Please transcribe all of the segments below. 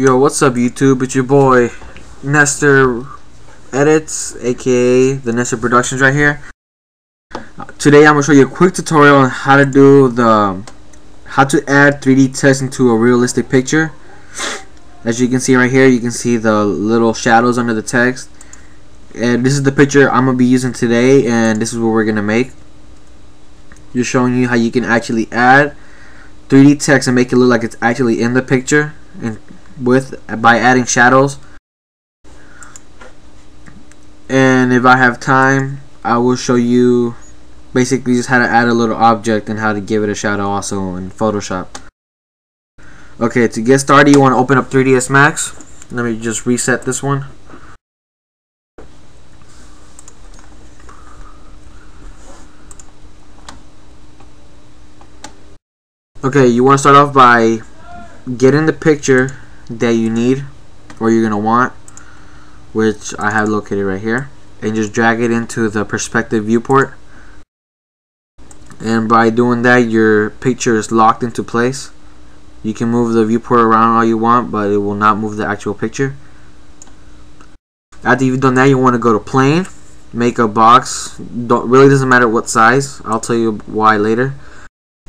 Yo, what's up YouTube? It's your boy Nestor Edits, aka the Nestor Productions right here. Today I'm gonna show you a quick tutorial on how to do the how to add 3D text into a realistic picture. As you can see right here, you can see the little shadows under the text. And this is the picture I'm gonna be using today, and this is what we're gonna make. Just showing you how you can actually add 3D text and make it look like it's actually in the picture and with by adding shadows. And if I have time I will show you basically just how to add a little object and how to give it a shadow also in Photoshop. Okay to get started you want to open up 3ds Max. Let me just reset this one. Okay, you want to start off by getting the picture that you need or you're to want, which I have located right here, and just drag it into the perspective viewport. And by doing that, your picture is locked into place. You can move the viewport around all you want, but it will not move the actual picture. After you've done that, you want to go to plane, make a box. Don't really doesn't matter what size. I'll tell you why later.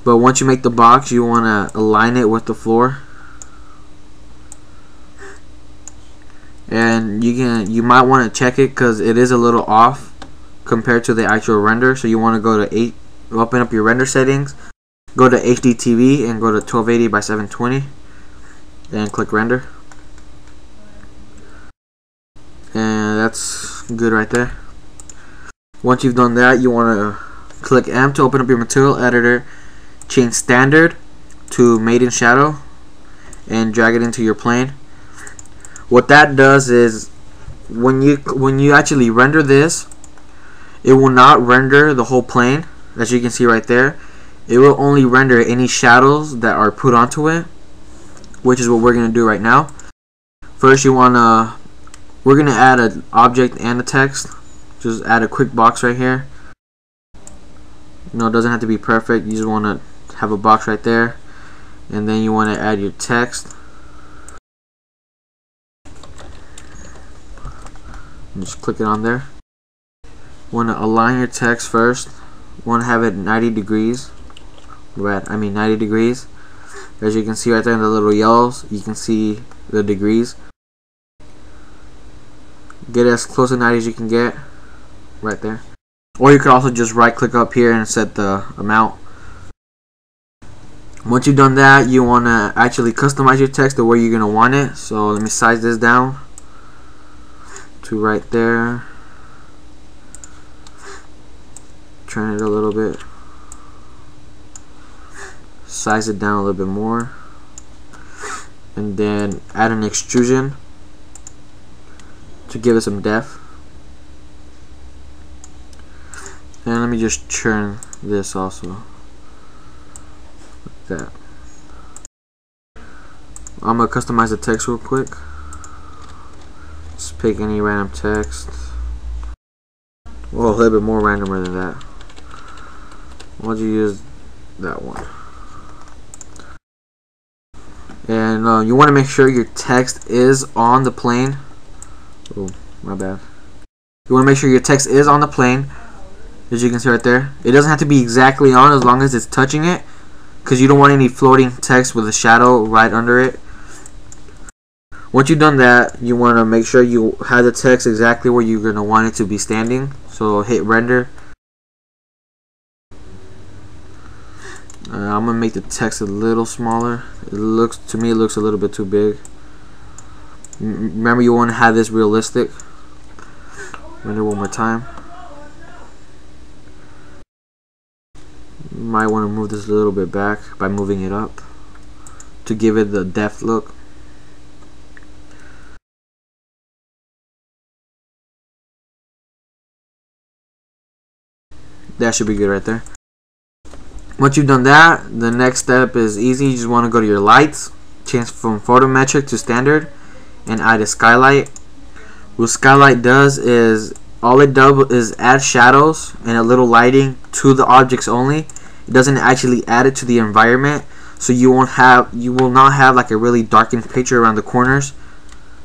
But once you make the box, you want to align it with the floor. And you can you might want to check it because it is a little off compared to the actual render. So you want to go to eight, open up your render settings, go to HDTV and go to 1280 by 720, and click render. And that's good right there. Once you've done that, you want to click M to open up your material editor change standard to Matte/Shadow and drag it into your plane what that does is when you when you actually render this it will not render the whole plane as you can see right there. It will only render any shadows that are put onto it which is what we're gonna do right now. First you wanna we're gonna add an object and a text. Just add a quick box right here. Know it doesn't have to be perfect. You just want to have a box right there. And then you want to add your text just click it on there. Want to align your text first. Want to have it 90 degrees. Red I mean 90 degrees. As you can see right there in the little yellows you can see the degrees. Get as close to 90 as you can get. Right there. Or you could also just right click up here and set the amount. Once you've done that, you want to actually customize your text the way you're going to want it. So let me size this down to right there. Turn it a little bit. Size it down a little bit more. And then add an extrusion to give it some depth. And let me just turn this also like that. I'm gonna customize the text real quick. Pick any random text. Well, a little bit more randomer than that. Why don't you use that one? And uh, you want to make sure your text is on the plane. Oh, my bad. You want to make sure your text is on the plane. As you can see right there. It doesn't have to be exactly on as long as it's touching it because you don't want any floating text with a shadow right under it. Once you've done that, you want to make sure you have the text exactly where you're going to want it to be standing. So hit render. Uh, I'm going to make the text a little smaller. It looks To me, it looks a little bit too big. Remember, you want to have this realistic. Render one more time. might want to move this a little bit back by moving it up to give it the depth look that should be good right there. Once you've done that the next step is easy. You just want to go to your lights change from photometric to standard and add a skylight. What skylight does is all it does is add shadows and a little lighting to the objects only. It doesn't actually add it to the environment so you won't have you will not have like a really darkened picture around the corners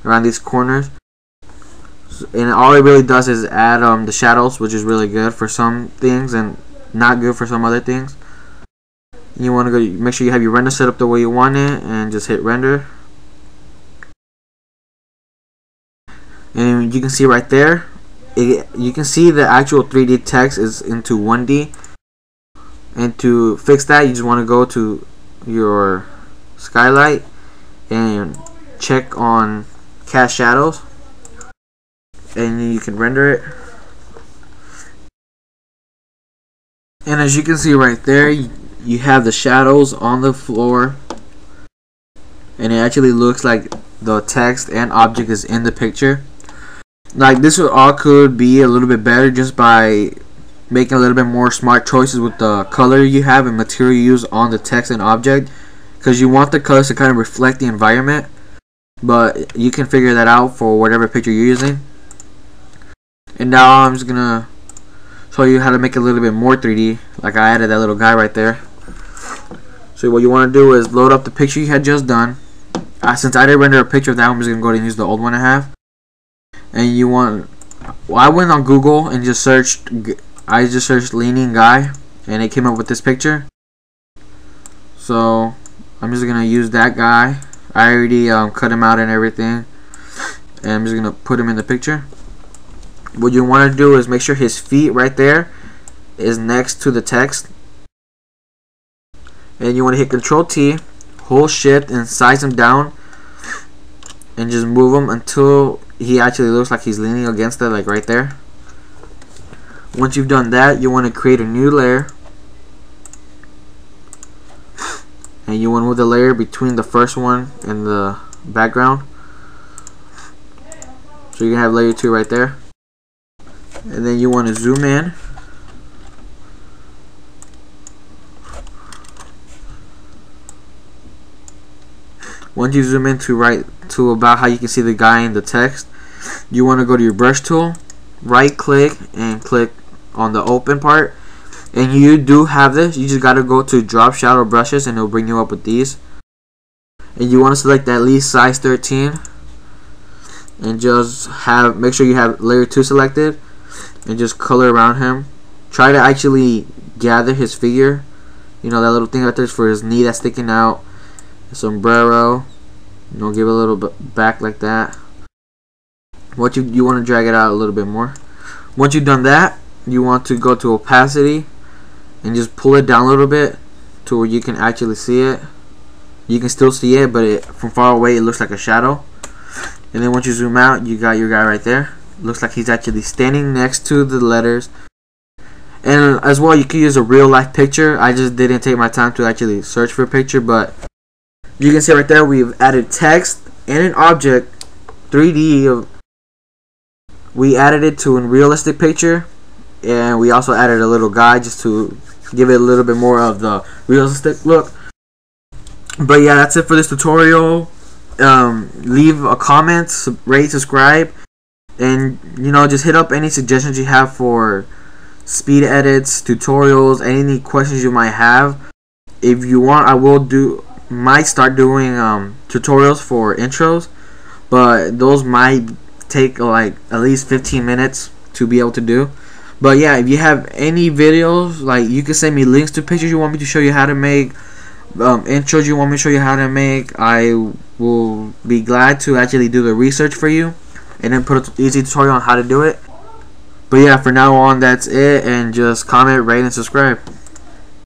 around these corners and all it really does is add um, the shadows which is really good for some things and not good for some other things. You want to go make sure you have your render set up the way you want it and just hit render. And you can see right there it, you can see the actual 3D text is into 1D and to fix that you just want to go to your skylight and check on cast shadows and you can render it. And as you can see right there you have the shadows on the floor. And it actually looks like the text and object is in the picture. Like this would all could be a little bit better just by making a little bit more smart choices with the color you have and material you use on the text and object. Because you want the colors to kind of reflect the environment but you can figure that out for whatever picture you're using and now I'm just gonna show you how to make a little bit more 3D like I added that little guy right there. So what you want to do is load up the picture you had just done. Uh, since I didn't render a picture of that I'm just gonna go ahead and use the old one I have. And you want well, I went on Google and just searched I just searched leaning guy and it came up with this picture. So I'm just gonna use that guy. I already um, cut him out and everything. And I'm just gonna put him in the picture what you want to do is make sure his feet right there is next to the text. And you want to hit control T hold shift and size him down and just move him until he actually looks like he's leaning against it like right there. Once you've done that you want to create a new layer. And you want to move the layer between the first one and the background. So you can have layer 2 right there and then you want to zoom in. Once you zoom in to right to about how you can see the guy in the text you want to go to your brush tool right click and click on the open part. And you do have this you just got to go to drop shadow brushes and it'll bring you up with these. And you want to select at least size 13 and just have make sure you have layer 2 selected and just color around him. Try to actually gather his figure. You know that little thing right there is for his knee that's sticking out. Sombrero. You know give it a little bit back like that. What you you want to drag it out a little bit more. Once you've done that you want to go to opacity and just pull it down a little bit to where you can actually see it. You can still see it but it, from far away it looks like a shadow. And then once you zoom out you got your guy right there looks like he's actually standing next to the letters. And as well you can use a real life picture. I just didn't take my time to actually search for a picture but you can see right there we've added text and an object 3D of we added it to a realistic picture and we also added a little guide just to give it a little bit more of the realistic look. But yeah that's it for this tutorial. Um, leave a comment rate subscribe and you know just hit up any suggestions you have for speed edits tutorials any questions you might have. If you want I will do might start doing um, tutorials for intros but those might take like at least 15 minutes to be able to do. But yeah if you have any videos like you can send me links to pictures you want me to show you how to make um, intros you want me to show you how to make I will be glad to actually do the research for you and then put an easy tutorial on how to do it. But yeah for now on that's it and just comment rate and subscribe